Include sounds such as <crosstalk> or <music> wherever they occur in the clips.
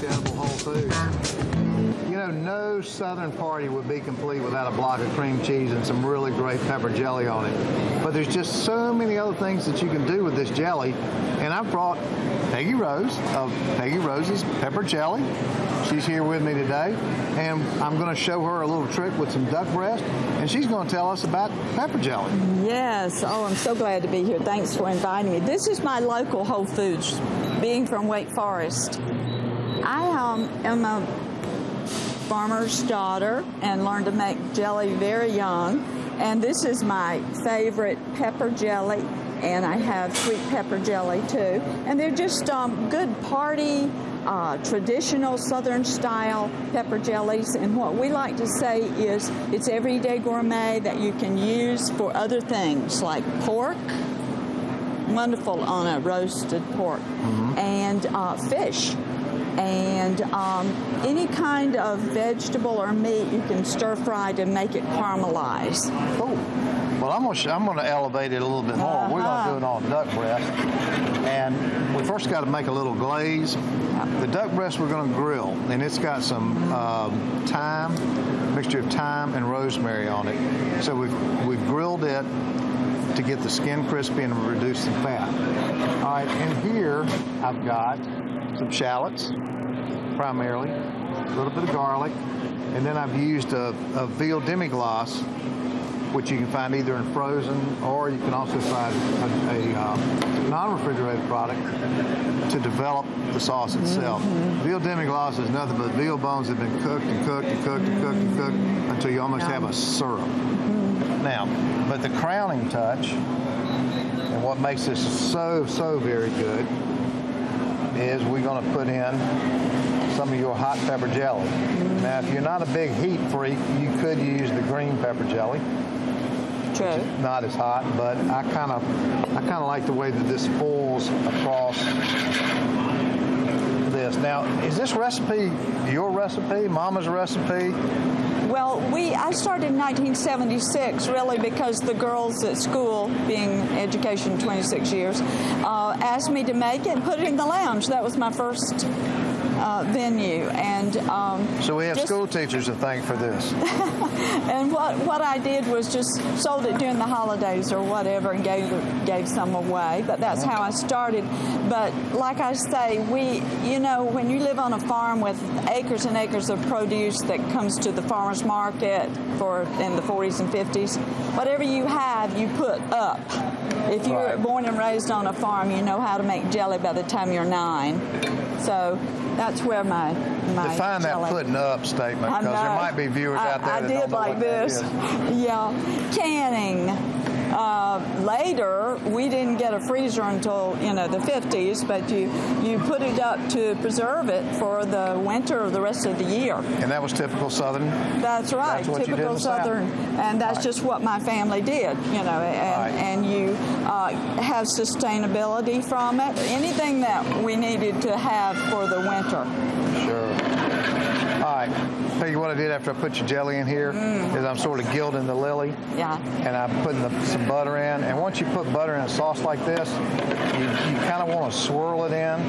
Edible Whole Foods. You know, no Southern party would be complete without a block of cream cheese and some really great pepper jelly on it. But there's just so many other things that you can do with this jelly. And I've brought Peggy Rose of Peggy Rose's Pepper Jelly. She's here with me today. And I'm going to show her a little trick with some duck breast. And she's going to tell us about pepper jelly. Yes. Oh, I'm so glad to be here. Thanks for inviting me. This is my local Whole Foods, being from Wake Forest. I um, am a farmer's daughter and learned to make jelly very young. And this is my favorite pepper jelly. And I have sweet pepper jelly too. And they're just um, good party, uh, traditional Southern style pepper jellies. And what we like to say is it's everyday gourmet that you can use for other things like pork, wonderful on a roasted pork, and uh, fish. And um, any kind of vegetable or meat you can stir fry to make it caramelize. Cool. Well, I'm gonna I'm gonna elevate it a little bit more. We're gonna do it on duck breast, and we first got to make a little glaze. The duck breast we're gonna grill, and it's got some um, thyme, mixture of thyme and rosemary on it. So we've we've grilled it to get the skin crispy and reduce the fat. All right, and here I've got some shallots, primarily, a little bit of garlic, and then I've used a, a veal demi-glace which you can find either in frozen or you can also find a, a uh, non-refrigerated product to develop the sauce itself. Veal demi-glace is nothing but veal bones that have been cooked and cooked and cooked and cooked and cooked until you almost have a syrup. Now, but the crowning touch and what makes this so, so very good is we're going to put in some of your hot pepper jelly. Now, if you're not a big heat freak, you could use the green pepper jelly True. not as hot, but I kind of I kind of like the way that this falls across this. Now, is this recipe your recipe, Mama's recipe? Well, we I started in 1976 really because the girls at school, being education 26 years, uh, asked me to make it and put it in the lounge. That was my first uh, venue, and um, So we have just- school teachers to thank for this. <laughs> And what, what I did was just sold it during the holidays or whatever and gave gave some away. But that's how I started. But like I say, we you know when you live on a farm with acres and acres of produce that comes to the farmers market for in the 40s and 50s, whatever you have, you put up. If you're born and raised on a farm, you know how to make jelly by the time you're nine. So that's where my my Define that putting up statement because there might be viewers I, out there I that did don't know like this. <laughs> Yeah, canning. Uh, later, we didn't get a freezer until you know the 50s, but you you put it up to preserve it for the winter or the rest of the year. And that was typical Southern. That's right, That's what you did typical. Southern, and that's Right. just what my family did. You know, and Right. and sustainability from it. Anything that we needed to have for the winter. Sure. All right. You what I did after I put your jelly in here Mm. is I'm sort of gilding the lily. Yeah. and I'm putting the, some butter in. And once you put butter in a sauce like this, you, you kind of want to swirl it in.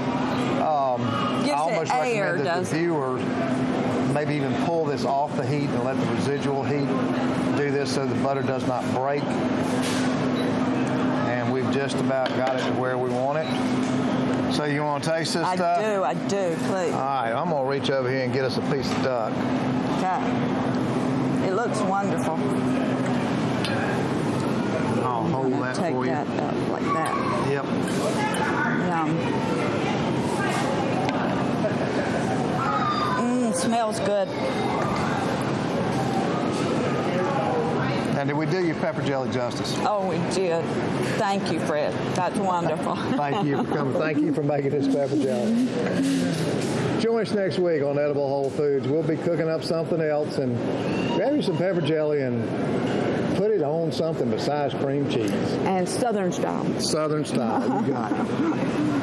Um, I it almost air, recommend that the doesn't it? viewer maybe even pull this off the heat and let the residual heat do this so the butter does not break. And we've just about got it to where we want it. So you want to taste this I stuff? do, I do, please. All right, I'm going to reach over here and get us a piece of duck. Okay. It looks wonderful. I'll hold that Take for you. that up like that. Yep. Yum. Mmm, smells good. Now, did we do your pepper jelly justice? Oh, we did. Thank you, Fred. That's wonderful. <laughs> Thank you for coming. Thank you for making this pepper jelly. Join us next week on Edible Whole Foods. We'll be cooking up something else and grab you some pepper jelly and put it on something besides cream cheese. and Southern style. Southern style. You got it. <laughs>